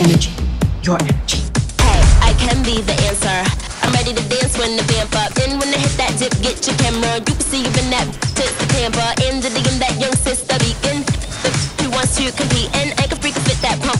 your energy. Hey, I can be the answer. I'm ready to dance when the vamp up. Then when I hit that dip, get your camera. You can see even that to the tamper. In the digging that young sister beacon. Who wants to compete and I can freak fit that pump